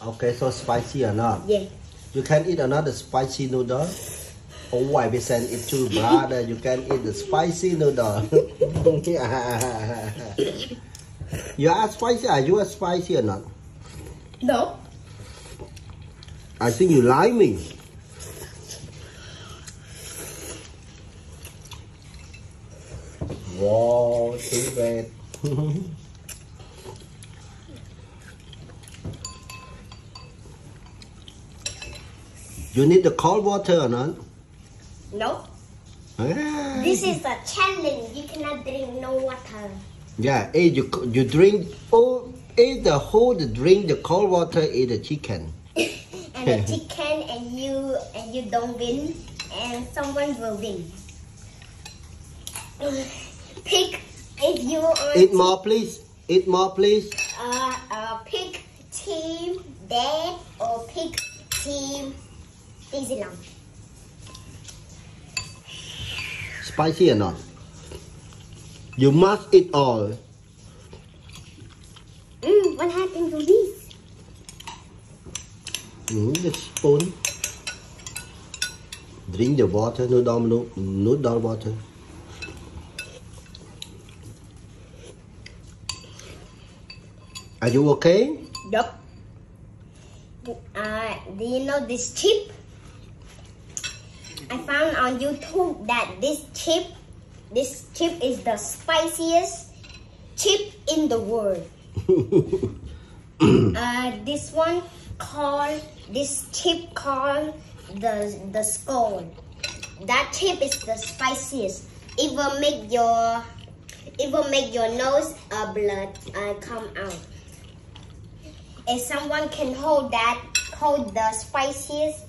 Okay, so spicy or not? Yeah. You can eat another spicy noodle. Oh, I will send it to brother. You can eat the spicy noodle. you are spicy. Are you a spicy or not? No. I think you like me. Wow, too bad. you need the cold water or not? No. Ah. This is a challenge. You cannot drink no water. Yeah, eh, you you drink oh, eh, the whole drink the cold water is the chicken. and the chicken and you and you don't win and someone will win. Pick if you are Eat more, please. Eat more, please. uh, uh pick team dad or pick team Zilong. Spicy or not? You must eat all. Mm, what happened to this? Mm, the spoon. Drink the water, noodle, no- noodle water. Are you okay? Yup. Uh, do you know this chip? I found on YouTube that this chip, this chip is the spiciest chip in the world. uh, this one called, this chip called the the skull. That chip is the spiciest. It will make your, it will make your nose uh, blood uh, come out if someone can hold that, hold the spiciest,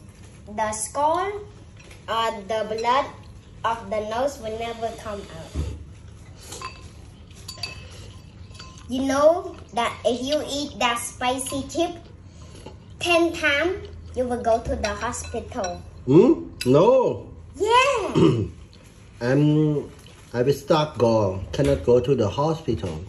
the skull, uh, the blood of the nose will never come out. You know that if you eat that spicy chip 10 times, you will go to the hospital. Hmm? No. Yeah. I'm, I will start go. Cannot go to the hospital.